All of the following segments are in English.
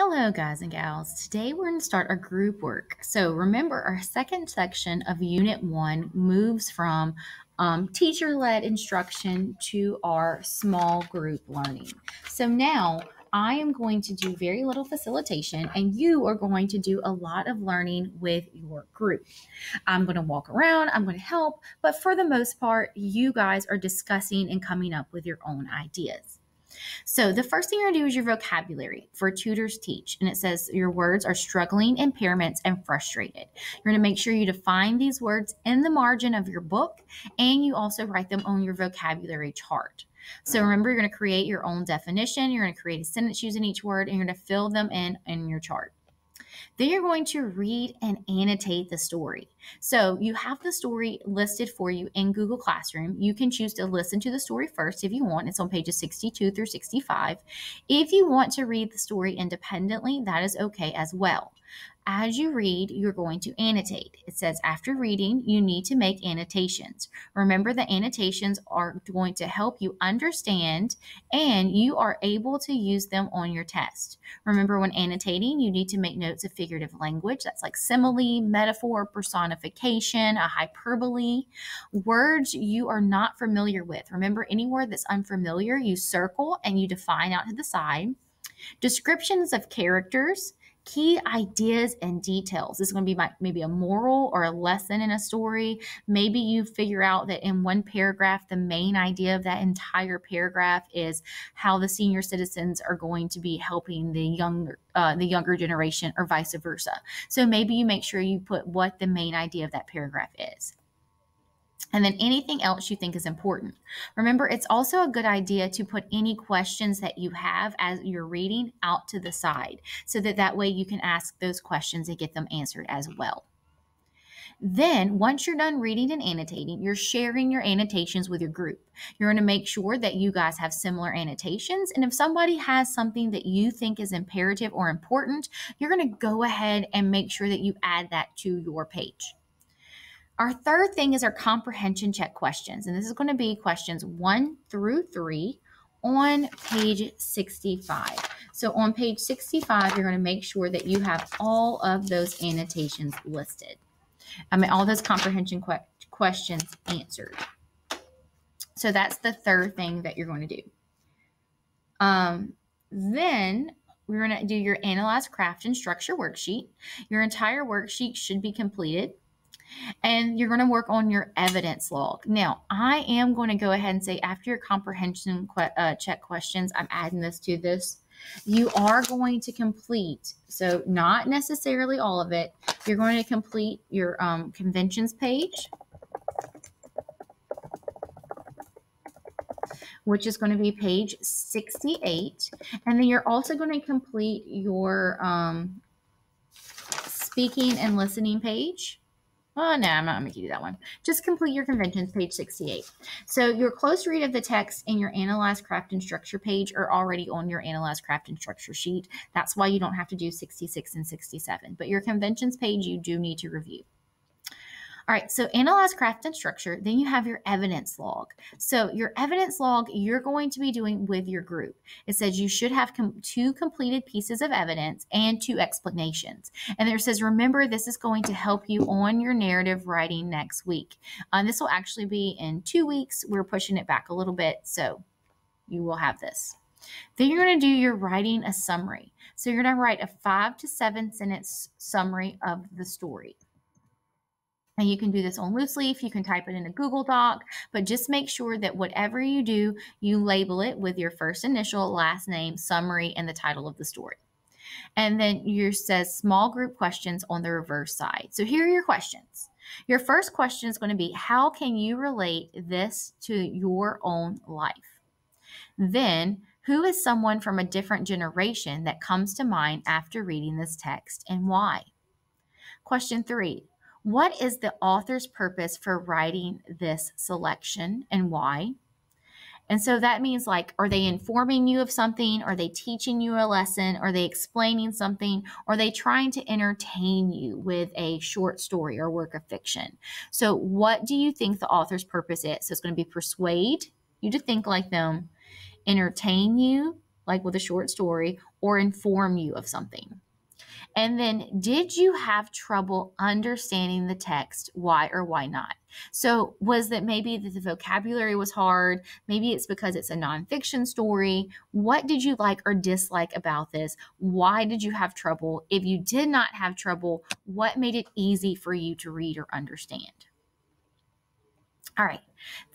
Hello, guys and gals. Today we're going to start our group work. So remember, our second section of Unit 1 moves from um, teacher led instruction to our small group learning. So now I am going to do very little facilitation, and you are going to do a lot of learning with your group. I'm going to walk around, I'm going to help, but for the most part, you guys are discussing and coming up with your own ideas. So the first thing you're gonna do is your vocabulary for tutors teach. And it says your words are struggling, impairments, and frustrated. You're gonna make sure you define these words in the margin of your book and you also write them on your vocabulary chart. So remember, you're going to create your own definition. You're going to create a sentence using each word, and you're going to fill them in in your chart. Then you're going to read and annotate the story. So you have the story listed for you in Google Classroom. You can choose to listen to the story first if you want. It's on pages 62 through 65. If you want to read the story independently, that is okay as well. As you read, you're going to annotate. It says after reading, you need to make annotations. Remember, the annotations are going to help you understand and you are able to use them on your test. Remember, when annotating, you need to make notes of figurative language. That's like simile, metaphor, personification, a hyperbole, words you are not familiar with. Remember, any word that's unfamiliar, you circle and you define out to the side. Descriptions of characters, key ideas and details. This is going to be my, maybe a moral or a lesson in a story. Maybe you figure out that in one paragraph, the main idea of that entire paragraph is how the senior citizens are going to be helping the younger uh, the younger generation or vice versa. So maybe you make sure you put what the main idea of that paragraph is and then anything else you think is important. Remember, it's also a good idea to put any questions that you have as you're reading out to the side so that that way you can ask those questions and get them answered as well. Then, once you're done reading and annotating, you're sharing your annotations with your group. You're going to make sure that you guys have similar annotations. And if somebody has something that you think is imperative or important, you're going to go ahead and make sure that you add that to your page. Our third thing is our comprehension check questions. And this is going to be questions one through three on page 65. So on page 65, you're going to make sure that you have all of those annotations listed. I mean, all those comprehension que questions answered. So that's the third thing that you're going to do. Um, then we're going to do your analyze, craft, and structure worksheet. Your entire worksheet should be completed and you're going to work on your evidence log. Now, I am going to go ahead and say after your comprehension que uh, check questions, I'm adding this to this. You are going to complete, so not necessarily all of it, you're going to complete your um, conventions page, which is going to be page 68. And then you're also going to complete your um, speaking and listening page. Oh, no, I'm not going to you do that one. Just complete your conventions, page 68. So your close read of the text and your Analyze, Craft, and Structure page are already on your Analyze, Craft, and Structure sheet. That's why you don't have to do 66 and 67. But your conventions page, you do need to review. All right, so analyze, craft, and structure. Then you have your evidence log. So your evidence log you're going to be doing with your group. It says you should have com two completed pieces of evidence and two explanations. And there says, remember, this is going to help you on your narrative writing next week. Um, this will actually be in two weeks. We're pushing it back a little bit, so you will have this. Then you're going to do your writing a summary. So you're going to write a five to seven sentence summary of the story. And you can do this on loose leaf, you can type it in a Google Doc, but just make sure that whatever you do, you label it with your first initial, last name, summary, and the title of the story. And then you says small group questions on the reverse side. So here are your questions. Your first question is going to be how can you relate this to your own life? Then, who is someone from a different generation that comes to mind after reading this text and why? Question three what is the author's purpose for writing this selection and why? And so that means like, are they informing you of something? Are they teaching you a lesson? Are they explaining something? Are they trying to entertain you with a short story or work of fiction? So, what do you think the author's purpose is? So, it's going to be persuade you to think like them, entertain you, like with a short story, or inform you of something? And then, did you have trouble understanding the text? Why or why not? So, was that maybe that the vocabulary was hard? Maybe it's because it's a nonfiction story. What did you like or dislike about this? Why did you have trouble? If you did not have trouble, what made it easy for you to read or understand? All right.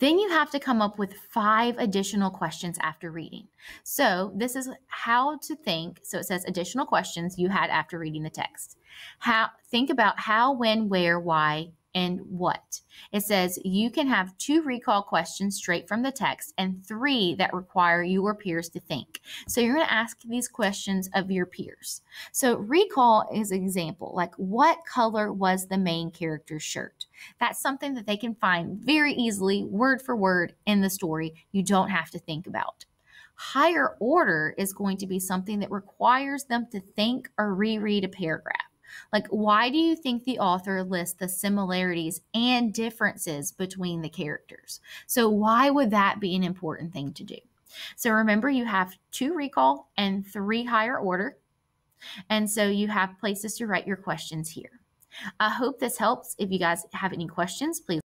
Then you have to come up with five additional questions after reading. So this is how to think. So it says additional questions you had after reading the text. How think about how, when, where, why, and what. It says you can have two recall questions straight from the text and three that require your peers to think. So you're going to ask these questions of your peers. So recall is an example like what color was the main character's shirt? That's something that they can find very easily, word for word, in the story. You don't have to think about. Higher order is going to be something that requires them to think or reread a paragraph. Like, why do you think the author lists the similarities and differences between the characters? So, why would that be an important thing to do? So, remember, you have two recall and three higher order. And so, you have places to write your questions here. I hope this helps. If you guys have any questions, please.